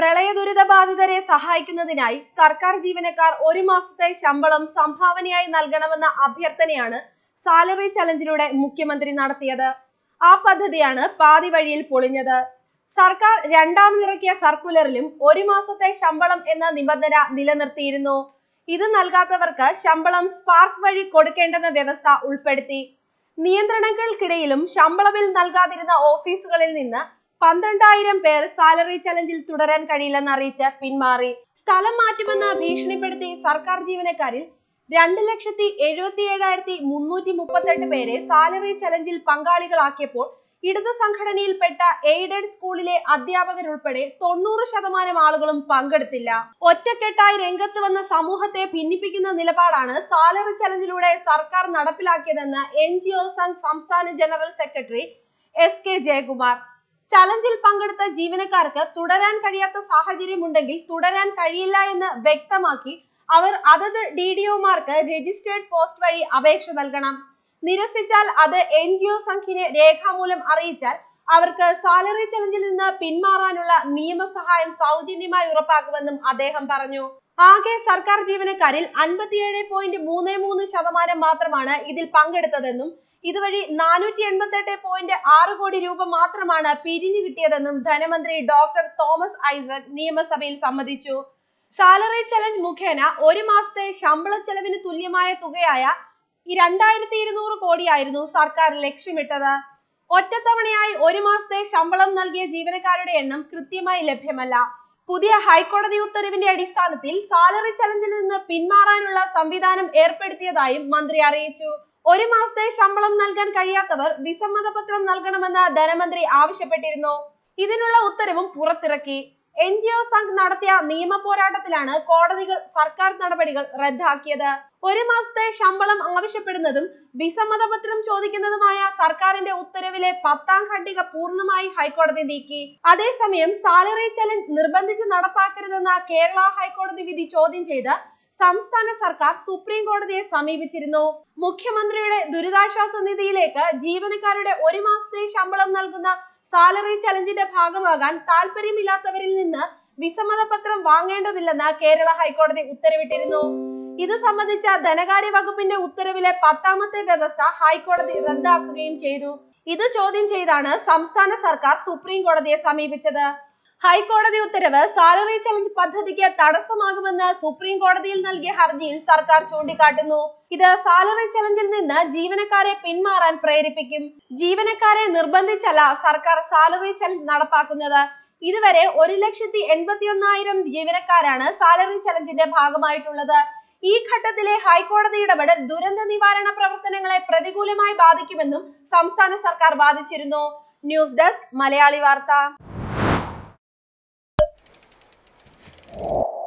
പ്രളയ ദുരിതബാധിതരെ സഹായിക്കുന്നതിനായി സർക്കാർ ജീവനക്കാർ ഒരു മാസത്തെ ശമ്പളം സംഭാവനയായി നൽകണമെന്ന അഭ്യർത്ഥനയാണ് സാലറി ചലഞ്ചിലൂടെ മുഖ്യമന്ത്രി നടത്തിയത്. ആ പദ്ധതിയാണ് പാതി വഴിയിൽ പൊളിഞ്ഞത്. സർക്കാർ രണ്ടാമതിറക്കിയ സർക്കുലറിലും ഒരു മാസത്തെ ശമ്പളം എന്ന നിബന്ധന നിലനിർത്തിയിരുന്നു. ഇത് നൽകാത്തവർക്ക് ശമ്പളം സ്പാർക്ക് വഴി കൊടുക്കേണ്ടെന്ന വ്യവസ്ഥ ഉൾപ്പെടുത്തി. നിയന്ത്രണങ്ങൾക്കിടയിലും ശമ്പളവിൽ നൽകാതിരുന്ന ഓഫീസുകളിൽ നിന്ന് പന്ത്രണ്ടായിരം പേർ സാലറി ചലഞ്ചിൽ തുടരാൻ കഴിയില്ലെന്ന് അറിയിച്ച് പിന്മാറി. സ്ഥലം മാറ്റുമെന്ന് ഭീഷണിപ്പെടുത്തി സർക്കാർ ജീവനക്കാരിൽ രണ്ട് ലക്ഷത്തി എഴുപത്തി ഏഴായിരത്തി മുന്നൂറ്റി മുപ്പത്തെട്ട് പേരെ സാലറി ചലഞ്ചിൽ പങ്കാളികളാക്കിയപ്പോൾ ഇടതു സംഘടനയിൽപ്പെട്ട എയ്ഡഡ് സ്കൂളിലെ അധ്യാപകരുൾപ്പെടെ തൊണ്ണൂറ് ശതമാനം ആളുകളും പങ്കെടുത്തില്ല. ഒറ്റക്കെട്ടായി രംഗത്ത് വന്ന സമൂഹത്തെ ഭിന്നിപ്പിക്കുന്ന നിലപാടാണ് സാലറി ചലഞ്ചിലൂടെ സർക്കാർ നടപ്പിലാക്കിയതെന്ന് എൻ ജി ഒ സംഘ് സംസ്ഥാന general secretary S K Jayakumar. ചലഞ്ചിൽ പങ്കെടുത്ത ജീവനക്കാർക്ക് തുടരാൻ കഴിയാത്ത സാഹചര്യം ഉണ്ടെങ്കിൽ തുടരാൻ കഴിയില്ല എന്ന് വ്യക്തമാക്കി അവർ അതത് ഡി ഡി ഒമാർക്ക് രജിസ്റ്റേർഡ് പോസ്റ്റ് വഴി അപേക്ഷ നൽകണം. നിരസിച്ചാൽ അത് എൻ ജി ഒ സംഖ്യനെ രേഖാമൂലം അറിയിച്ചാൽ അവർക്ക് സാലറി ചലഞ്ചിൽ നിന്ന് പിന്മാറാനുള്ള നിയമസഹായം സൗജന്യമായി ഉറപ്പാക്കുമെന്നും അദ്ദേഹം പറഞ്ഞു. ആകെ സർക്കാർ ജീവനക്കാരിൽ അൻപത്തിയേഴ് പോയിന്റ് മൂന്ന് മൂന്ന് ശതമാനം മാത്രമാണ് ഇതിൽ പങ്കെടുത്തതെന്നും ഇതുവഴി നാനൂറ്റി എൺപത്തെട്ട് പോയിന്റ് ആറ് കോടി രൂപ മാത്രമാണ് പിരിഞ്ഞു കിട്ടിയതെന്നും ധനമന്ത്രി ഡോക്ടർ തോമസ് ഐസക് നിയമസഭയിൽ സമ്മതിച്ചു. സാലറി ചലഞ്ച് മുഖേന ഒരു മാസത്തെ ശമ്പള ചെലവിന് തുല്യമായ തുകയായ രണ്ടായിരത്തി ഇരുന്നൂറ് കോടിയായിരുന്നു സർക്കാർ ലക്ഷ്യമിട്ടത്. ഒറ്റത്തവണയായി ഒരു മാസത്തെ ശമ്പളം നൽകിയ ജീവനക്കാരുടെ എണ്ണം കൃത്യമായി ലഭ്യമല്ല. പുതിയ ഹൈക്കോടതി ഉത്തരവിന്റെ അടിസ്ഥാനത്തിൽ സാലറി ചലഞ്ചിൽ നിന്ന് പിന്മാറാനുള്ള സംവിധാനം ഏർപ്പെടുത്തിയതായും മന്ത്രി അറിയിച്ചു. ഒരു മാസത്തെ ശമ്പളം നൽകാൻ കഴിയാത്തവർ വിസമ്മതപത്രം നൽകണമെന്ന് ധനമന്ത്രി ആവശ്യപ്പെട്ടിരുന്നു. ഇതിനുള്ള ഉത്തരവും പുറത്തിറക്കി. എൻ ജി ഒ സംഘ് നടത്തിയ നിയമ പോരാട്ടത്തിലാണ് കോടതികൾ സർക്കാർ നടപടികൾ റദ്ദാക്കിയത്. ഒരു മാസത്തെ ശമ്പളം ആവശ്യപ്പെടുന്നതും വിസമ്മതപത്രം ചോദിക്കുന്നതുമായ സർക്കാരിന്റെ ഉത്തരവിലെ പത്താം ഖണ്ഡിക പൂർണമായി ഹൈക്കോടതി നീക്കി. അതേസമയം സാലറി ചലഞ്ച് നിർബന്ധിച്ച് നടപ്പാക്കരുതെന്ന കേരള ഹൈക്കോടതി വിധി ചോദ്യം ചെയ്ത് സംസ്ഥാന സർക്കാർ സുപ്രീം കോടതിയെ സമീപിച്ചിരുന്നു. മുഖ്യമന്ത്രിയുടെ ദുരിതാശ്വാസ നിധിയിലേക്ക് ജീവനക്കാരുടെ ഒരു മാസത്തെ ശമ്പളം നൽകുന്ന സാലറി ചലഞ്ചിന്റെ ഭാഗമാകാൻ താല്പര്യമില്ലാത്തവരിൽ നിന്ന് വിസമ്മതപത്രം വാങ്ങേണ്ടതില്ലെന്ന് കേരള ഹൈക്കോടതി ഉത്തരവിട്ടിരുന്നു. ഇത് സംബന്ധിച്ച ധനകാര്യ വകുപ്പിന്റെ ഉത്തരവിലെ പത്താമത്തെ വ്യവസ്ഥ ഹൈക്കോടതി റദ്ദാക്കുകയും ചെയ്തു. ഇത് ചോദ്യം ചെയ്താണ് സംസ്ഥാന സർക്കാർ സുപ്രീം കോടതിയെ സമീപിച്ചത്. ഹൈക്കോടതി ഉത്തരവ് സാലറി ചലഞ്ച് പദ്ധതിക്ക് തടസ്സമാകുമെന്ന് സുപ്രീം കോടതിയിൽ നൽകിയ ഹർജിയിൽ സർക്കാർ ചൂണ്ടിക്കാട്ടുന്നു. ഇത് സാലറി ചലഞ്ചിൽ നിന്ന് ജീവനക്കാരെ പിന്മാറാൻ പ്രേരിപ്പിക്കും. ജീവനക്കാരെ നിർബന്ധിച്ചല്ല സർക്കാർ സാലറി ചലഞ്ച് നടപ്പാക്കുന്നത്. ഇതുവരെ ഒരു ലക്ഷത്തി എൺപത്തി ഒന്നായിരം ജീവനക്കാരാണ് സാലറി ചലഞ്ചിന്റെ ഭാഗമായിട്ടുള്ളത്. ഈ ഘട്ടത്തിലെ ഹൈക്കോടതി ഇടപെടൽ ദുരന്ത നിവാരണ പ്രവർത്തനങ്ങളെ പ്രതികൂലമായി ബാധിക്കുമെന്നും സംസ്ഥാന സർക്കാർ വാദിച്ചിരുന്നു. ന്യൂസ് ഡെസ്ക് മലയാളി വാർത്ത. you.